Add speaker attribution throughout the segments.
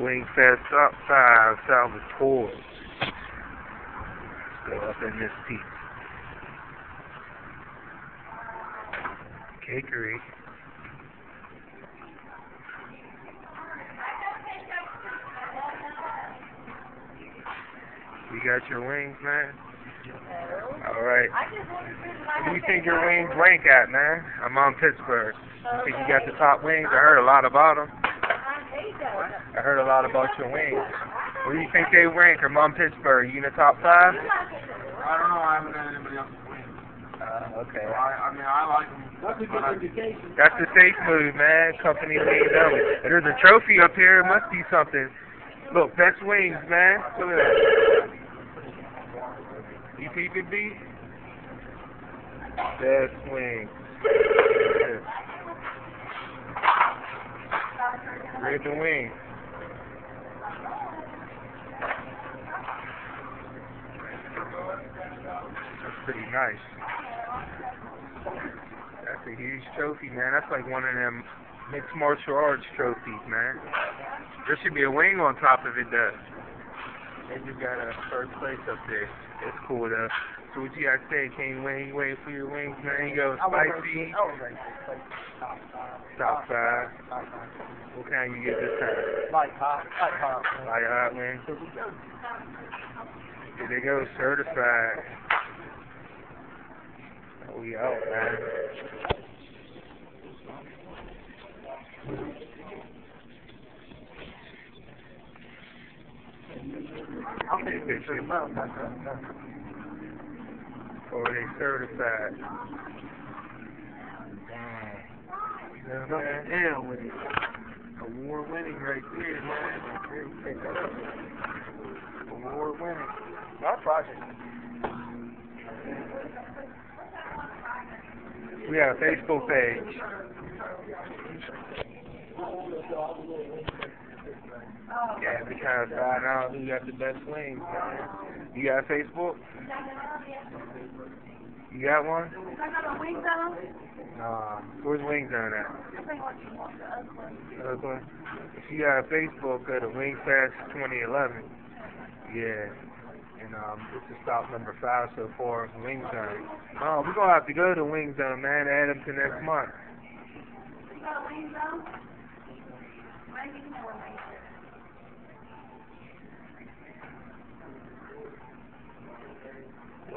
Speaker 1: Wing Fest Top 5, Salvatore. Go up in this piece. Cakery. You got your wings, man? Alright. What do you think your wings rank at, man? I'm on Pittsburgh. You think you got the top wings? I heard a lot about them. I heard a lot about your wings. Where do you think they rank? I'm Pittsburgh. You in the top five?
Speaker 2: I don't know. I haven't had anybody else's wings.
Speaker 1: Uh, okay.
Speaker 2: I, I mean, I like them.
Speaker 3: That's a good indication.
Speaker 1: That's the safe move, man. Company wings only. There's a trophy up here. It must be something. Look, best wings, man. Look at that. You peep it, B? Best wings. Yeah. The wings. That's pretty nice. That's a huge trophy, man. That's like one of them mixed martial arts trophies, man. There should be a wing on top of it, though. And you got a first place up there. It's cool, though. So what you got to say, King Wayne? You waiting for your wings, man? You go spicy,
Speaker 3: I was ready say top five.
Speaker 1: top five.
Speaker 3: Top five.
Speaker 1: What kind you get this time?
Speaker 3: Like hot, like hot. man.
Speaker 1: Like hot wings?
Speaker 3: Here.
Speaker 1: They go, certified. Oh, we out, man.
Speaker 3: I'll take a picture of them. That's it. That's it.
Speaker 1: Or they certified. Know what I'm saying?
Speaker 3: Down with it.
Speaker 1: Award winning right there, man.
Speaker 3: Take that up.
Speaker 1: Award winning.
Speaker 3: My project.
Speaker 1: We got a Facebook page. Yeah, to find out who got the best wings. You got Facebook? You got one? Nah. Where's Wings on at? Oakland. If you got a Facebook, go to Wingfest 2011. Yeah. And um, this is stop number five so far, Wing Zone. Oh, we're gonna have to go to Wing Zone, man. Add them to next month. We'll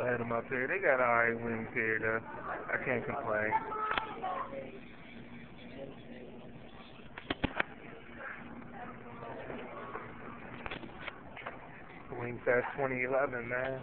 Speaker 1: had them up here. They got alright wings here, though. I can't complain. Wing 2011, man.